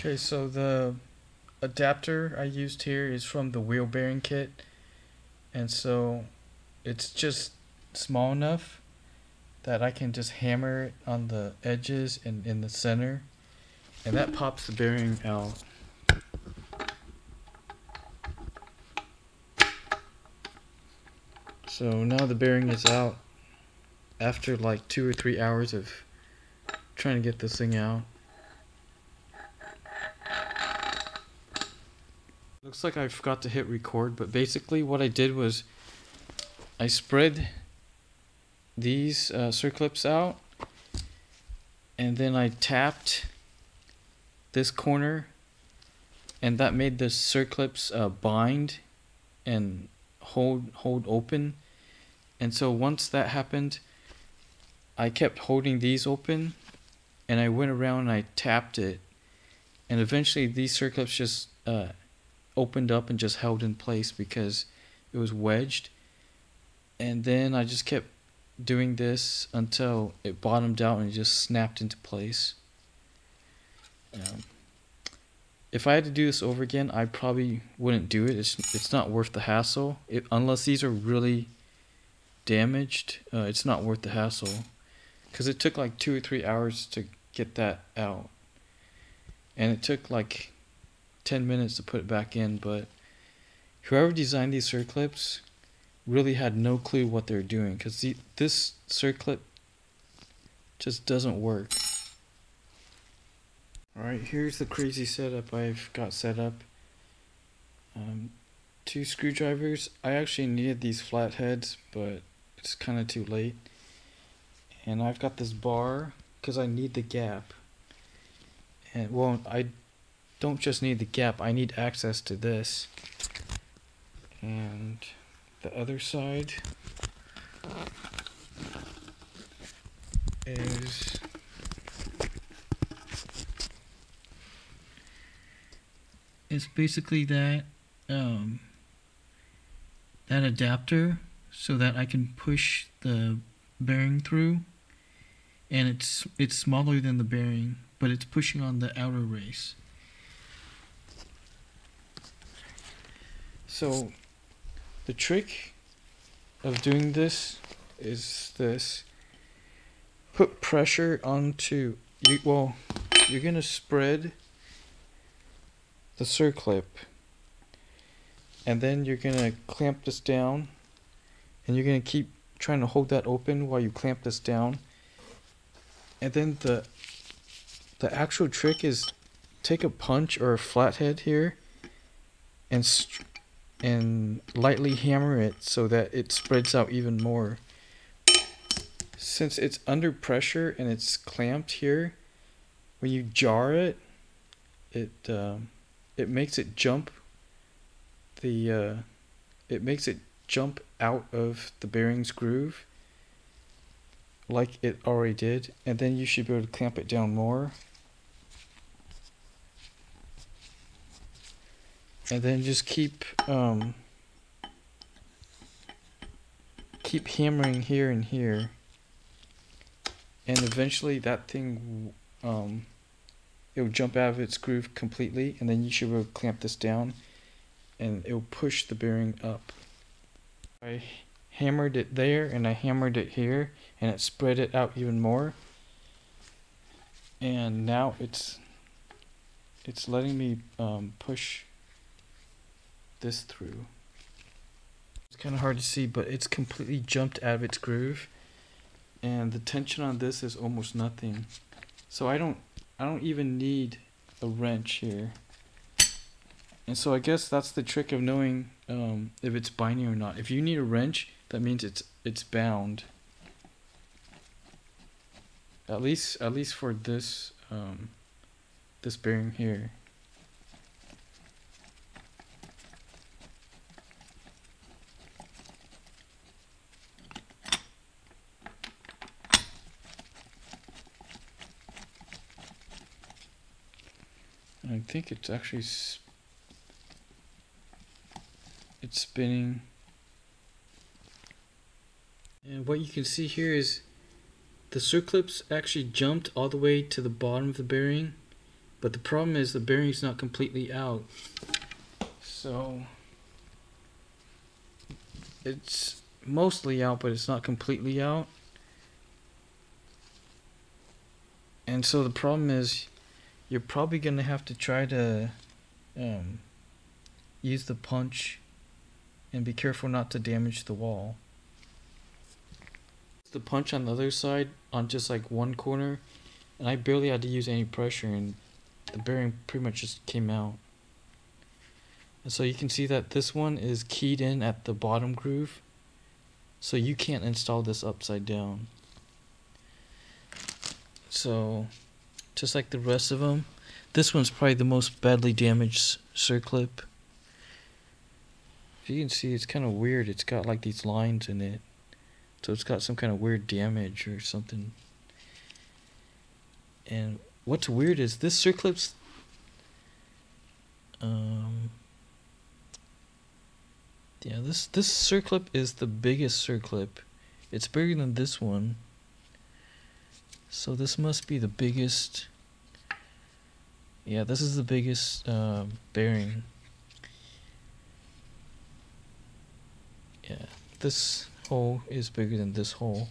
Okay, so the adapter I used here is from the wheel bearing kit. And so it's just small enough that I can just hammer it on the edges and in the center. And that pops the bearing out. So now the bearing is out after like two or three hours of trying to get this thing out. Looks like I forgot to hit record, but basically what I did was I spread these uh, circlips out and then I tapped this corner and that made the circlips uh, bind and hold hold open. And so once that happened I kept holding these open and I went around and I tapped it. And eventually these circlips just uh, opened up and just held in place because it was wedged. And then I just kept doing this until it bottomed out and just snapped into place. Um, if I had to do this over again, I probably wouldn't do it. It's it's not worth the hassle. It, unless these are really damaged, uh, it's not worth the hassle. Because it took like two or three hours to get that out. And it took like 10 minutes to put it back in, but whoever designed these circlips really had no clue what they're doing because this circlip just doesn't work. Alright, here's the crazy setup I've got set up. Um, two screwdrivers. I actually needed these flatheads, but it's kind of too late. And I've got this bar because I need the gap. And well, I don't just need the gap, I need access to this. And the other side is it's basically that um, that adapter so that I can push the bearing through and it's it's smaller than the bearing but it's pushing on the outer race So the trick of doing this is this. Put pressure onto you well you're gonna spread the circlip and then you're gonna clamp this down and you're gonna keep trying to hold that open while you clamp this down and then the the actual trick is take a punch or a flathead here and and lightly hammer it so that it spreads out even more. Since it's under pressure and it's clamped here, when you jar it, it uh, it makes it jump. The uh, it makes it jump out of the bearing's groove, like it already did, and then you should be able to clamp it down more. And then just keep um, keep hammering here and here. And eventually that thing um, it'll jump out of its groove completely and then you should be able to clamp this down and it'll push the bearing up. I hammered it there and I hammered it here and it spread it out even more. And now it's it's letting me um, push this through. It's kind of hard to see, but it's completely jumped out of its groove. And the tension on this is almost nothing. So I don't I don't even need a wrench here. And so I guess that's the trick of knowing um, if it's binding or not. If you need a wrench, that means it's it's bound. At least at least for this um, this bearing here. I think it's actually it's spinning and what you can see here is the circlips actually jumped all the way to the bottom of the bearing But the problem is the bearing's not completely out. So it's mostly out, but it's not completely out. And so the problem is you're probably going to have to try to um, use the punch and be careful not to damage the wall. The punch on the other side on just like one corner and I barely had to use any pressure and the bearing pretty much just came out. And so you can see that this one is keyed in at the bottom groove so you can't install this upside down. So just like the rest of them, this one's probably the most badly damaged circlip. If you can see, it's kind of weird. It's got like these lines in it. So it's got some kind of weird damage or something. And what's weird is this circlip's um yeah, this this circlip is the biggest circlip. It's bigger than this one. So this must be the biggest. Yeah, this is the biggest uh, bearing. Yeah, this hole is bigger than this hole.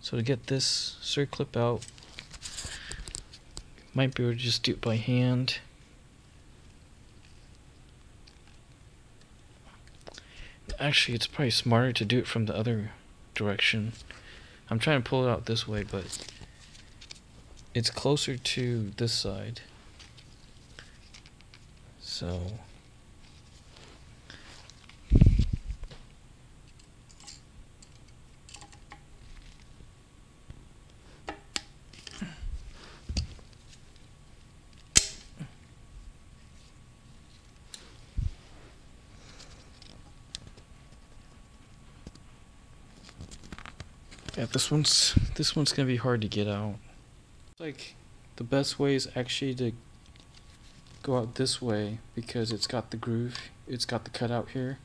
So to get this circlip out, might be able to just do it by hand. Actually, it's probably smarter to do it from the other direction. I'm trying to pull it out this way, but it's closer to this side. So... Yeah, this one's this one's gonna be hard to get out. Like the best way is actually to go out this way because it's got the groove, it's got the cutout here.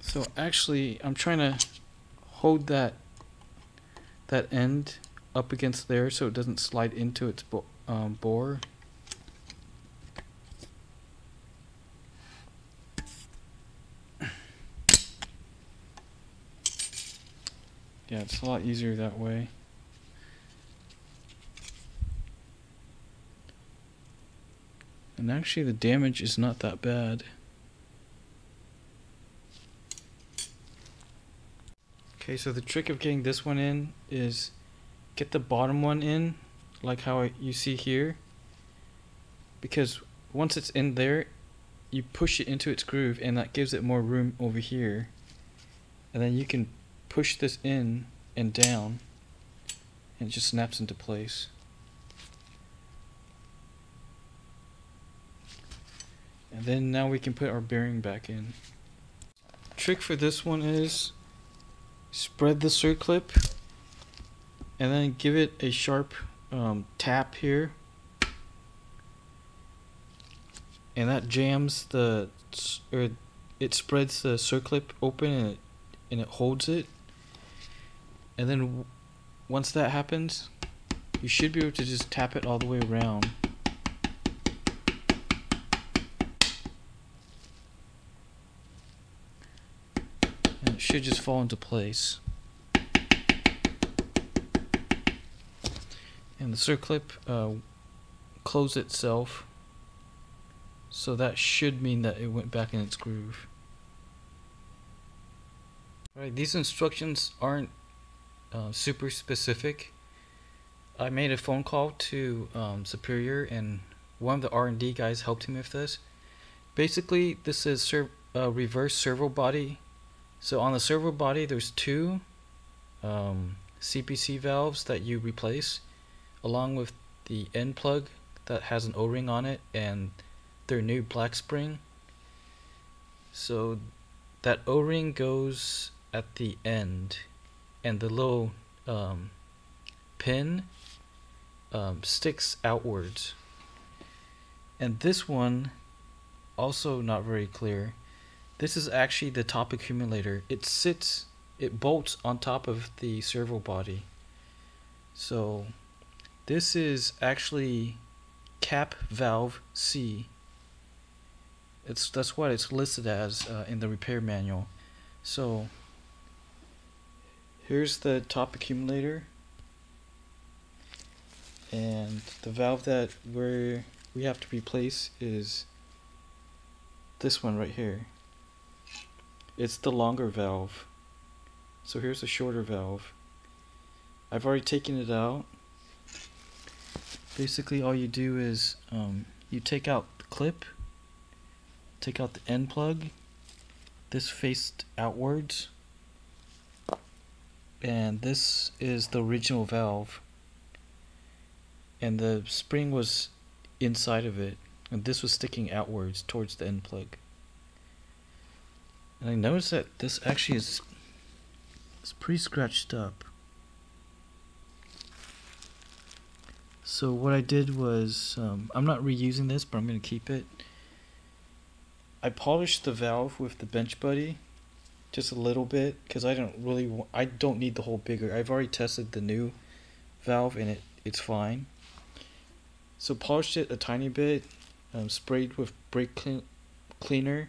So actually, I'm trying to hold that that end up against there so it doesn't slide into its bo um, bore. Yeah, it's a lot easier that way. And actually the damage is not that bad. Okay, so the trick of getting this one in is get the bottom one in, like how you see here. Because once it's in there, you push it into its groove and that gives it more room over here. And then you can push this in and down and it just snaps into place. And then now we can put our bearing back in. Trick for this one is spread the circlip and then give it a sharp um, tap here and that jams the or it spreads the circlip open and it, and it holds it and then once that happens you should be able to just tap it all the way around. And it should just fall into place. And the circlip uh, closed itself. So that should mean that it went back in its groove. Alright, these instructions aren't uh, super specific. I made a phone call to um, Superior and one of the R&D guys helped me with this. Basically, this is serv uh, reverse servo body. So on the servo body, there's two um, CPC valves that you replace, along with the end plug that has an O-ring on it and their new black spring. So that O-ring goes at the end and the little um, pin um, sticks outwards. And this one, also not very clear, this is actually the top accumulator. It sits, it bolts on top of the servo body. So this is actually cap valve C. It's that's what it's listed as uh, in the repair manual. So here's the top accumulator. And the valve that we're we have to replace is this one right here. It's the longer valve. So here's a shorter valve. I've already taken it out. Basically all you do is um, you take out the clip take out the end plug. This faced outwards and this is the original valve. And the spring was inside of it and this was sticking outwards towards the end plug. And I noticed that this actually is it's pretty scratched up. So what I did was um, I'm not reusing this but I'm gonna keep it. I polished the valve with the bench buddy just a little bit because I don't really I don't need the whole bigger I've already tested the new valve and it it's fine so polished it a tiny bit, um, sprayed with brake clean cleaner.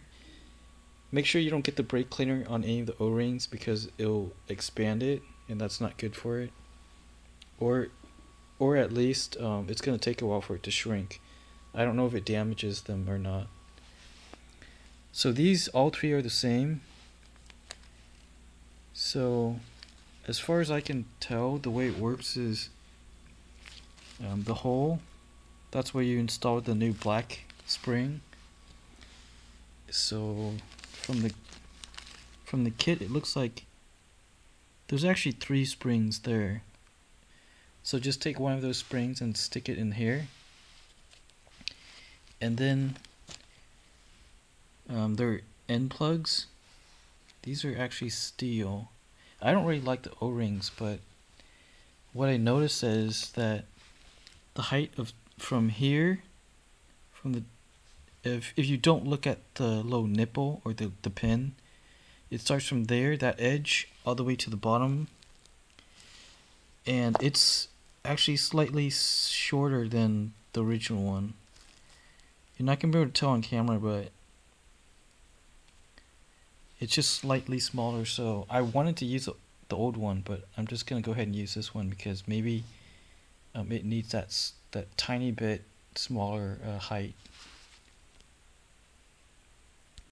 Make sure you don't get the brake cleaner on any of the O-rings because it'll expand it and that's not good for it. Or, or at least um, it's going to take a while for it to shrink. I don't know if it damages them or not. So these all three are the same. So as far as I can tell, the way it works is um, the hole that's where you install the new black spring. So from the from the kit it looks like there's actually three springs there. So just take one of those springs and stick it in here. And then um, they're end plugs. These are actually steel I don't really like the o-rings but what I notice is that the height of from here, from the if if you don't look at the low nipple or the the pin, it starts from there, that edge, all the way to the bottom, and it's actually slightly shorter than the original one. You're not gonna be able to tell on camera, but it's just slightly smaller. So I wanted to use the old one, but I'm just gonna go ahead and use this one because maybe um, it needs that that tiny bit smaller uh, height.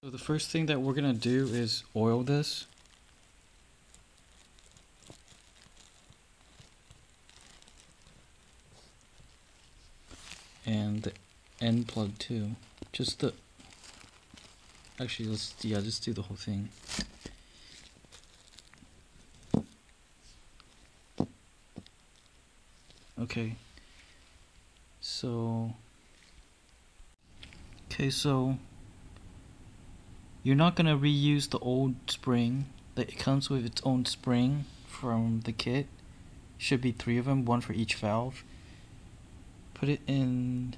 So the first thing that we're gonna do is oil this. And the end plug too. Just the actually let's yeah just do the whole thing. Okay. So, okay, so you're not gonna reuse the old spring. That it comes with its own spring from the kit. Should be three of them, one for each valve. Put it in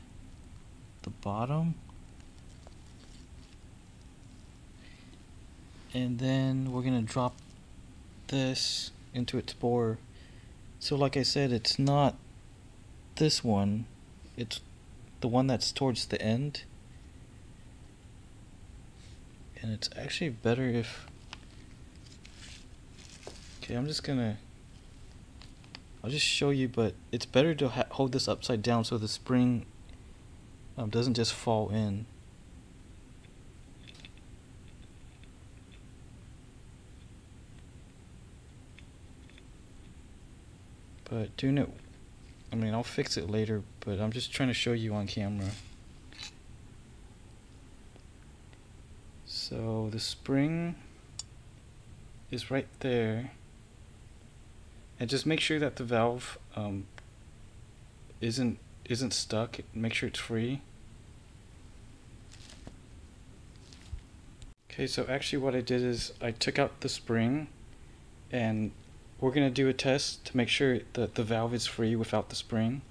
the bottom. And then we're gonna drop this into its bore. So like I said, it's not this one. It's the one that's towards the end. And it's actually better if okay I'm just gonna I'll just show you but it's better to hold this upside down so the spring um, doesn't just fall in but doing it I mean, I'll fix it later, but I'm just trying to show you on camera. So the spring is right there. And just make sure that the valve um, isn't isn't stuck. Make sure it's free. Okay, so actually what I did is I took out the spring and we're going to do a test to make sure that the valve is free without the spring.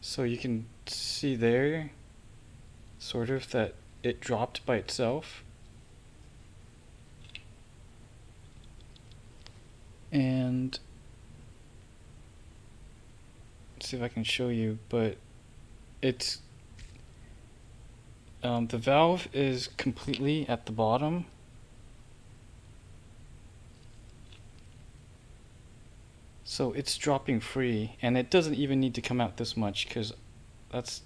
So you can see there, sort of that it dropped by itself. And let's see if I can show you, but it's um, the valve is completely at the bottom. So it's dropping free and it doesn't even need to come out this much because that's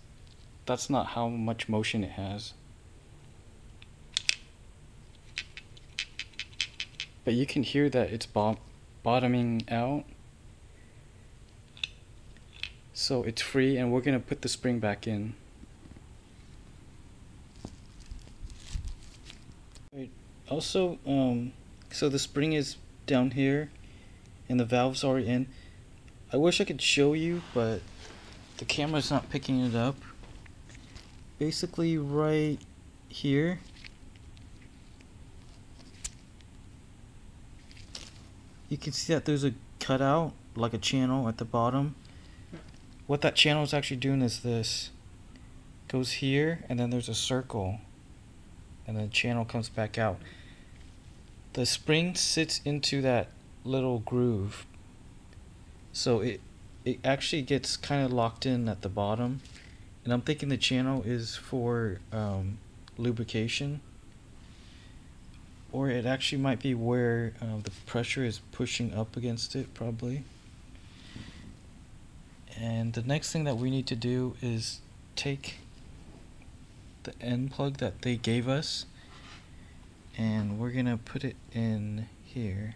that's not how much motion it has. But you can hear that it's bo bottoming out. So it's free and we're going to put the spring back in. Also, um, so the spring is down here and the valve's already in. I wish I could show you, but the camera's not picking it up. Basically right here. You can see that there's a cutout, like a channel at the bottom. What that channel is actually doing is this. Goes here, and then there's a circle. And the channel comes back out. The spring sits into that little groove. So it it actually gets kind of locked in at the bottom. And I'm thinking the channel is for um, lubrication. Or it actually might be where uh, the pressure is pushing up against it, probably. And the next thing that we need to do is take the end plug that they gave us and we're gonna put it in here.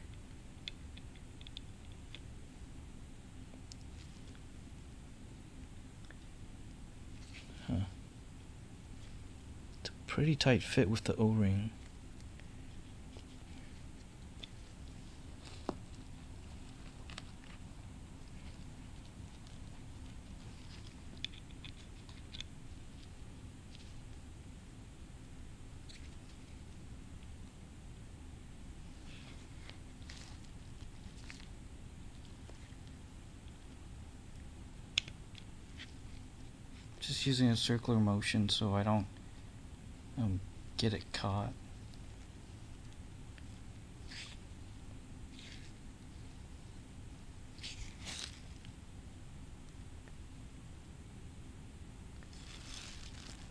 Pretty tight fit with the O-ring. Just using a circular motion so I don't um, get it caught.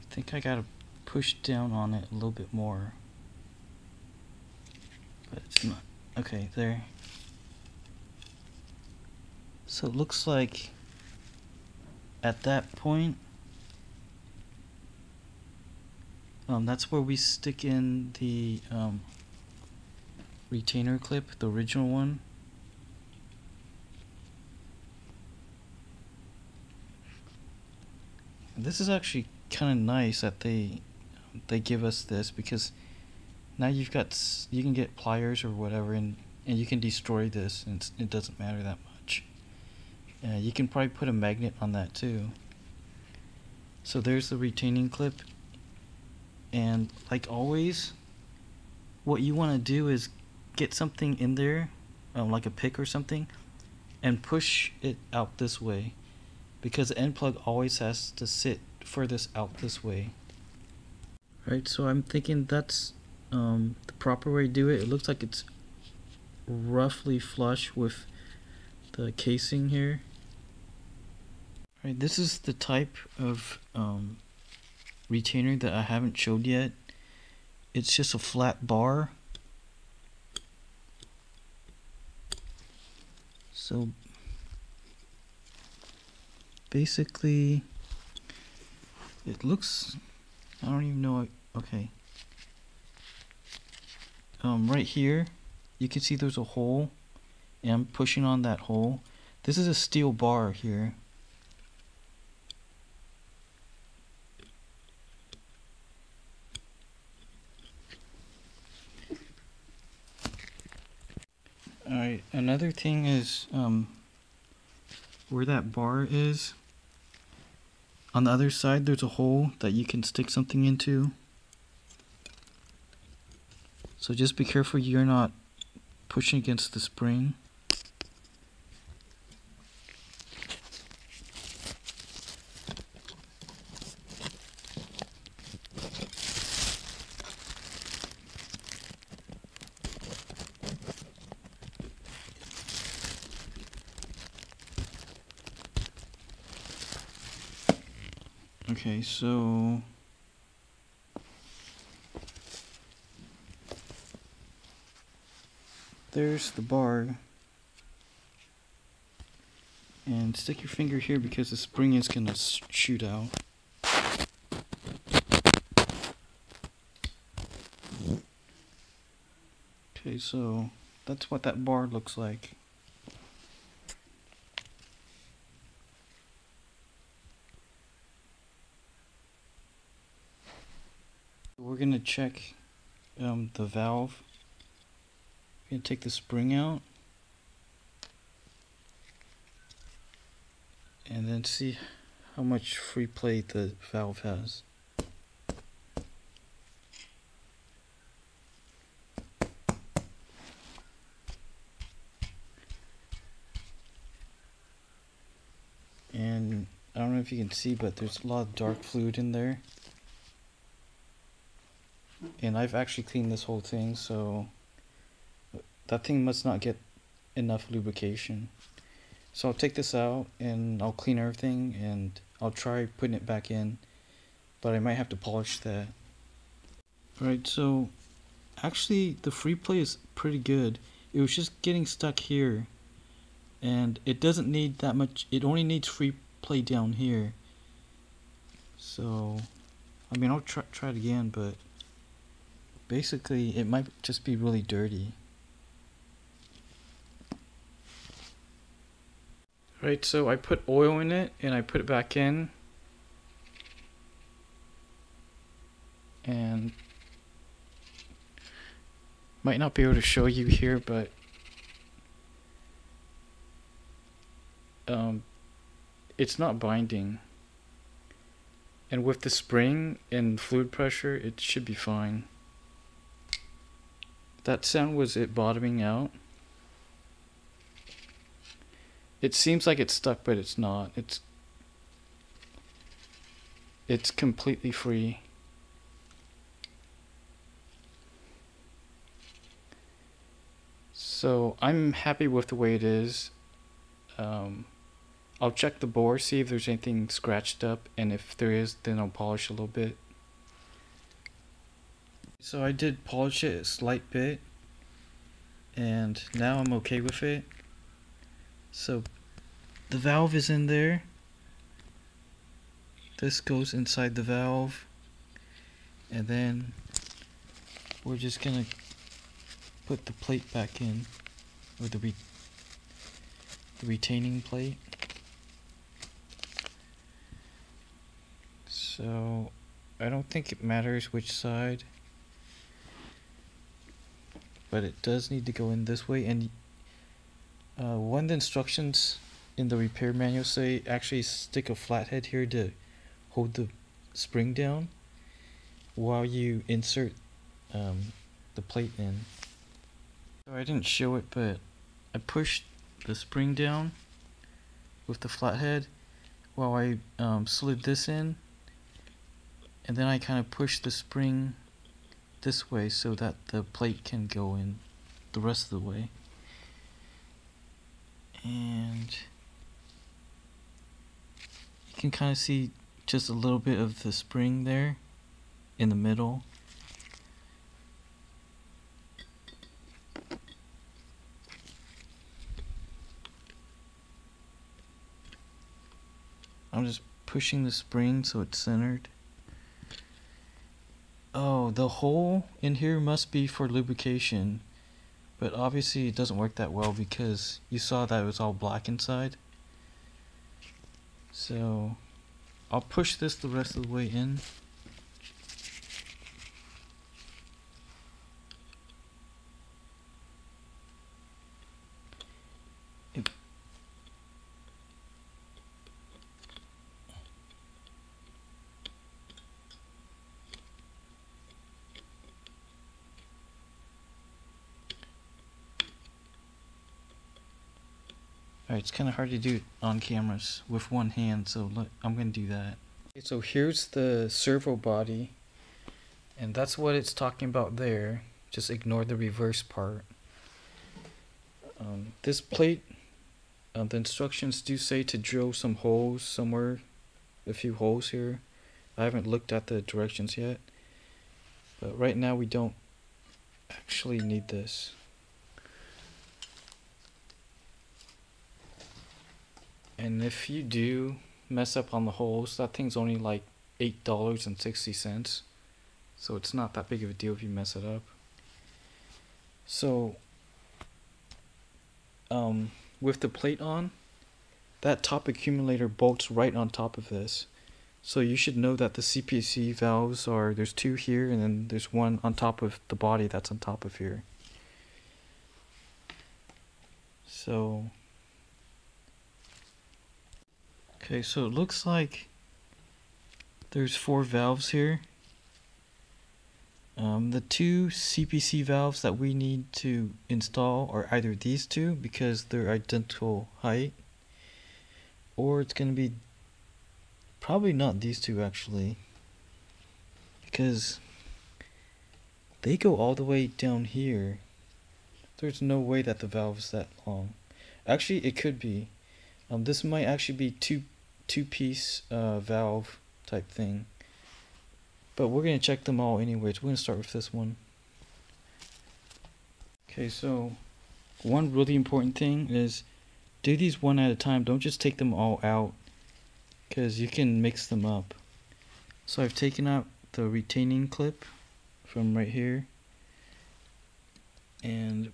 I think I gotta push down on it a little bit more. But it's not. Okay, there. So it looks like at that point Um, that's where we stick in the um, retainer clip, the original one. this is actually kind of nice that they they give us this because now you've got you can get pliers or whatever and and you can destroy this and it doesn't matter that much. Uh, you can probably put a magnet on that too. So there's the retaining clip and like always what you want to do is get something in there um, like a pick or something and push it out this way. Because the end plug always has to sit furthest out this way. Right so I'm thinking that's um, the proper way to do it. It looks like it's roughly flush with the casing here. Right this is the type of um, retainer that I haven't showed yet. It's just a flat bar. So basically it looks I don't even know okay um right here you can see there's a hole and I'm pushing on that hole this is a steel bar here Another thing is um, where that bar is. On the other side, there's a hole that you can stick something into. So just be careful you're not pushing against the spring. Okay, so there's the bar. And stick your finger here because the spring is gonna shoot out. Okay, so that's what that bar looks like. We're gonna check um, the valve. We're gonna take the spring out. And then see how much free play the valve has. And I don't know if you can see, but there's a lot of dark fluid in there. And I've actually cleaned this whole thing, so that thing must not get enough lubrication. So I'll take this out and I'll clean everything and I'll try putting it back in, but I might have to polish that. Right, so actually the free play is pretty good. It was just getting stuck here and it doesn't need that much it only needs free play down here so I mean I'll try, try it again but basically it might just be really dirty right so I put oil in it and I put it back in and might not be able to show you here but um, it's not binding. And with the spring and fluid pressure, it should be fine. That sound was it bottoming out. It seems like it's stuck, but it's not. It's it's completely free. So I'm happy with the way it is. Um, I'll check the bore, see if there's anything scratched up, and if there is, then I'll polish a little bit. So I did polish it a slight bit, and now I'm okay with it. So the valve is in there. This goes inside the valve, and then we're just gonna put the plate back in, or the, re the retaining plate. So I don't think it matters which side. But it does need to go in this way and uh, one of the instructions in the repair manual say actually stick a flathead here to hold the spring down while you insert um, the plate in. So I didn't show it but I pushed the spring down with the flathead while I um, slid this in and then I kind of pushed the spring this way so that the plate can go in the rest of the way. And you can kind of see just a little bit of the spring there in the middle. I'm just pushing the spring so it's centered Oh, the hole in here must be for lubrication. But obviously it doesn't work that well because you saw that it was all black inside. So I'll push this the rest of the way in. It's kind of hard to do it on cameras with one hand, so look, I'm going to do that. Okay, so here's the servo body, and that's what it's talking about there. Just ignore the reverse part. Um, this plate, uh, the instructions do say to drill some holes somewhere, a few holes here, I haven't looked at the directions yet. But right now we don't actually need this. And if you do mess up on the holes, that thing's only like eight dollars and sixty cents. So it's not that big of a deal if you mess it up. So um, with the plate on, that top accumulator bolts right on top of this. So you should know that the CPC valves are there's two here and then there's one on top of the body that's on top of here. So Okay, so it looks like there's four valves here. Um, the two CPC valves that we need to install are either these two because they're identical height or it's going to be probably not these two actually because they go all the way down here. There's no way that the valve is that long. Actually it could be. Um, this might actually be two two piece uh, valve type thing. But we're going to check them all anyways. We're going to start with this one. Okay so one really important thing is do these one at a time. Don't just take them all out because you can mix them up. So I've taken out the retaining clip from right here. And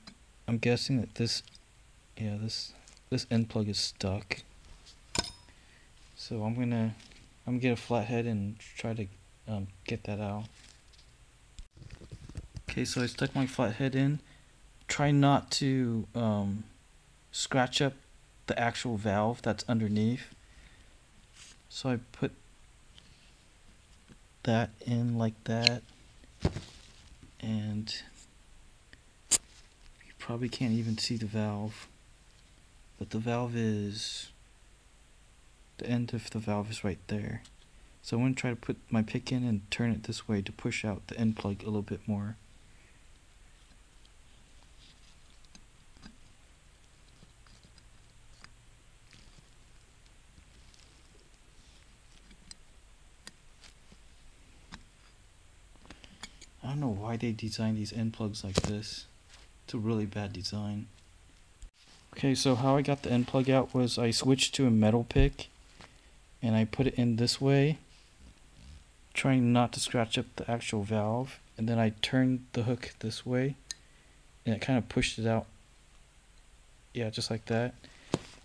I'm guessing that this yeah this this end plug is stuck so I'm gonna I'm gonna get a flathead and try to um, get that out. Okay so I stuck my flathead in. Try not to um, scratch up the actual valve that's underneath. So I put that in like that. And you probably can't even see the valve but the valve is the end of the valve is right there so I'm going to try to put my pick in and turn it this way to push out the end plug a little bit more I don't know why they designed these end plugs like this. It's a really bad design. Okay, so how I got the end plug out was I switched to a metal pick and I put it in this way, trying not to scratch up the actual valve, and then I turned the hook this way and it kind of pushed it out. Yeah, just like that.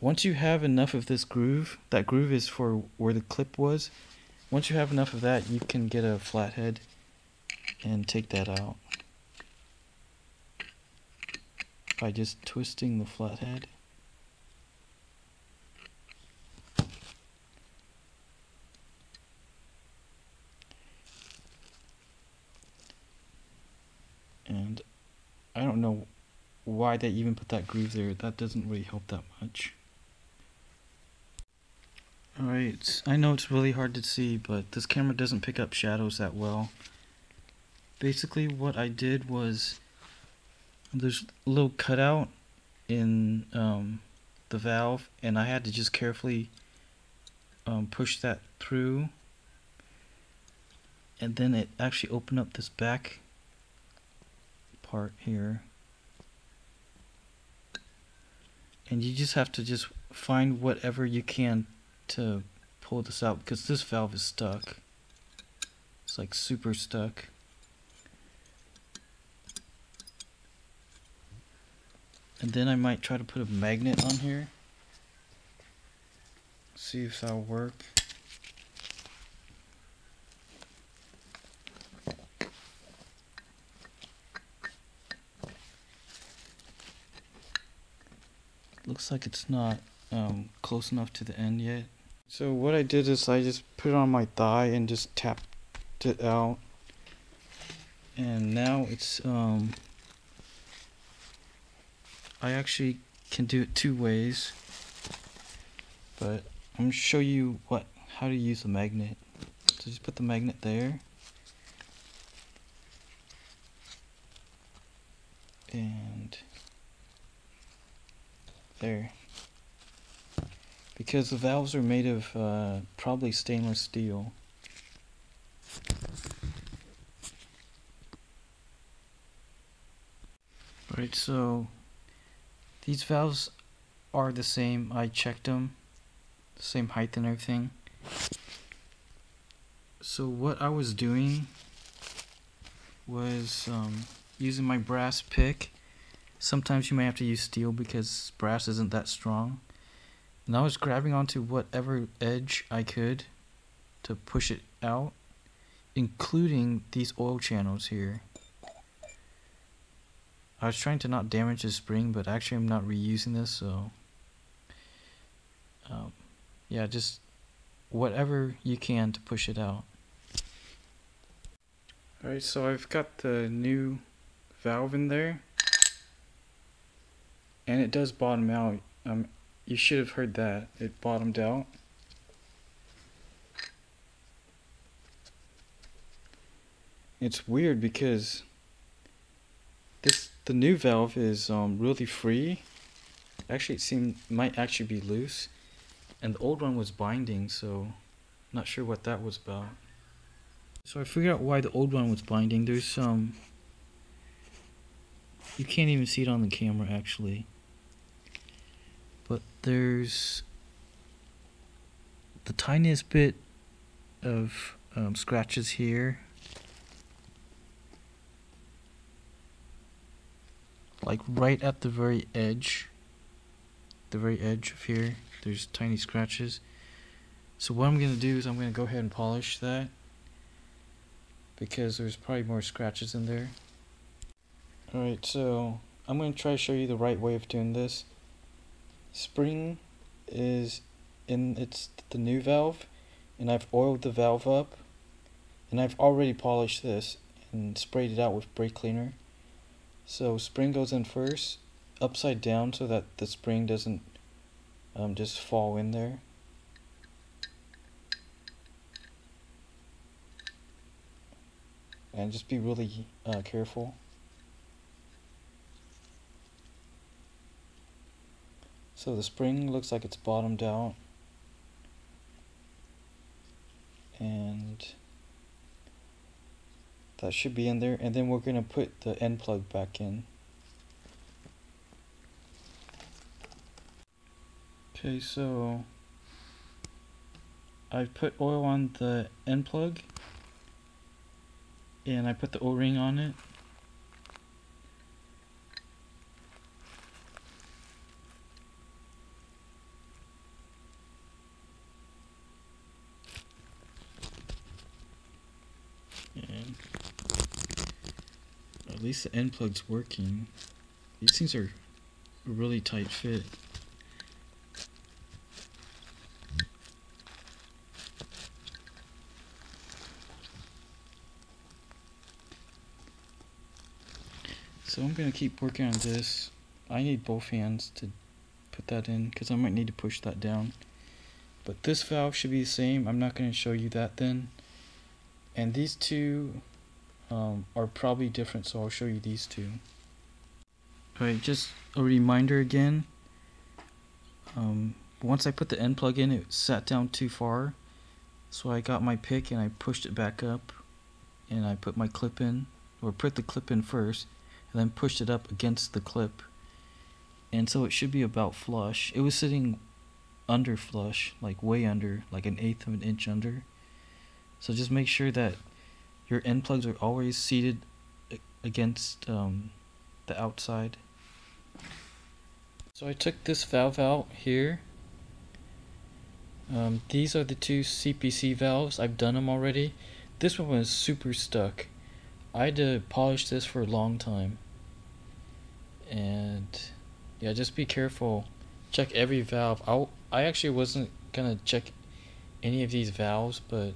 Once you have enough of this groove, that groove is for where the clip was. Once you have enough of that, you can get a flathead and take that out by just twisting the flathead. And I don't know why they even put that groove there. That doesn't really help that much. Alright, I know it's really hard to see, but this camera doesn't pick up shadows that well basically what I did was there's a little cutout in um, the valve and I had to just carefully um, push that through and then it actually opened up this back part here and you just have to just find whatever you can to pull this out because this valve is stuck it's like super stuck And then I might try to put a magnet on here. See if that'll work. Looks like it's not um, close enough to the end yet. So what I did is I just put it on my thigh and just tapped it out. And now it's um, I actually can do it two ways, but I'm gonna show you what how to use the magnet. So just put the magnet there. And there. Because the valves are made of uh, probably stainless steel. Alright, so these valves are the same. I checked them, same height and everything. So what I was doing was um, using my brass pick Sometimes you may have to use steel because brass isn't that strong. And I was grabbing onto whatever edge I could to push it out, including these oil channels here. I was trying to not damage the spring, but actually I'm not reusing this, so um, yeah, just whatever you can to push it out. Alright, so I've got the new valve in there, and it does bottom out. Um, you should have heard that. It bottomed out. It's weird because this the new valve is um, really free. Actually, it seemed might actually be loose, and the old one was binding. So, not sure what that was about. So I figured out why the old one was binding. There's some. Um, you can't even see it on the camera actually. There's the tiniest bit of um, scratches here. Like right at the very edge the very edge of here there's tiny scratches. So what I'm gonna do is I'm gonna go ahead and polish that because there's probably more scratches in there. Alright so I'm gonna try to show you the right way of doing this spring is in it's the new valve and I've oiled the valve up and I've already polished this and sprayed it out with brake cleaner so spring goes in first, upside down so that the spring doesn't um, just fall in there. And just be really uh, careful. So the spring looks like it's bottomed out. And that should be in there. And then we're going to put the end plug back in. Okay so I've put oil on the end plug. And I put the o-ring on it At least the end plug's working. These things are a really tight fit. So I'm going to keep working on this. I need both hands to put that in because I might need to push that down. But this valve should be the same. I'm not going to show you that then. And these two um, are probably different, so I'll show you these two. Alright, just a reminder again. Um, once I put the end plug in, it sat down too far. So I got my pick and I pushed it back up. And I put my clip in, or put the clip in first, and then pushed it up against the clip. And so it should be about flush. It was sitting under flush, like way under, like an eighth of an inch under. So just make sure that your end plugs are always seated against um, the outside. So I took this valve out here. Um, these are the two CPC valves. I've done them already. This one was super stuck. I had to polish this for a long time. And yeah, just be careful. Check every valve. I I actually wasn't gonna check any of these valves, but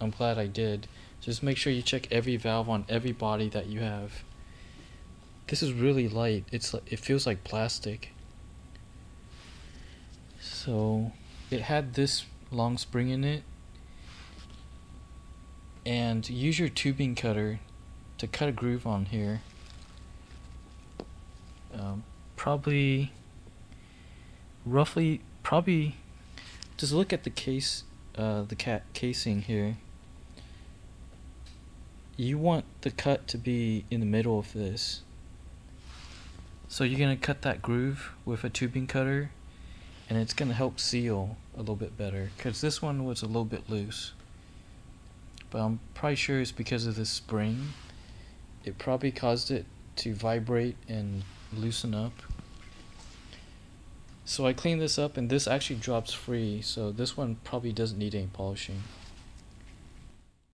I'm glad I did. Just make sure you check every valve on every body that you have. This is really light. It's it feels like plastic. So it had this long spring in it. And use your tubing cutter to cut a groove on here. Um, probably roughly probably just look at the case uh, the cat casing here you want the cut to be in the middle of this So you're gonna cut that groove with a tubing cutter and it's gonna help seal a little bit better because this one was a little bit loose. But I'm probably sure it's because of this spring. It probably caused it to vibrate and loosen up. So I cleaned this up and this actually drops free so this one probably doesn't need any polishing.